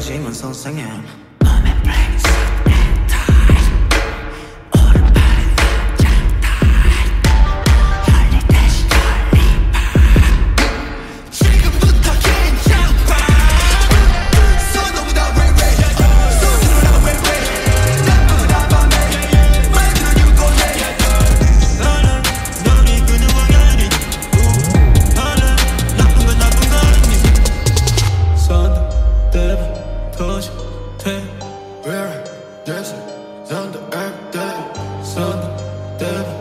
cả trái mình son sáng ngàn coś ty Wierzę, dziesięć, zędy, jak ty Sądy, ty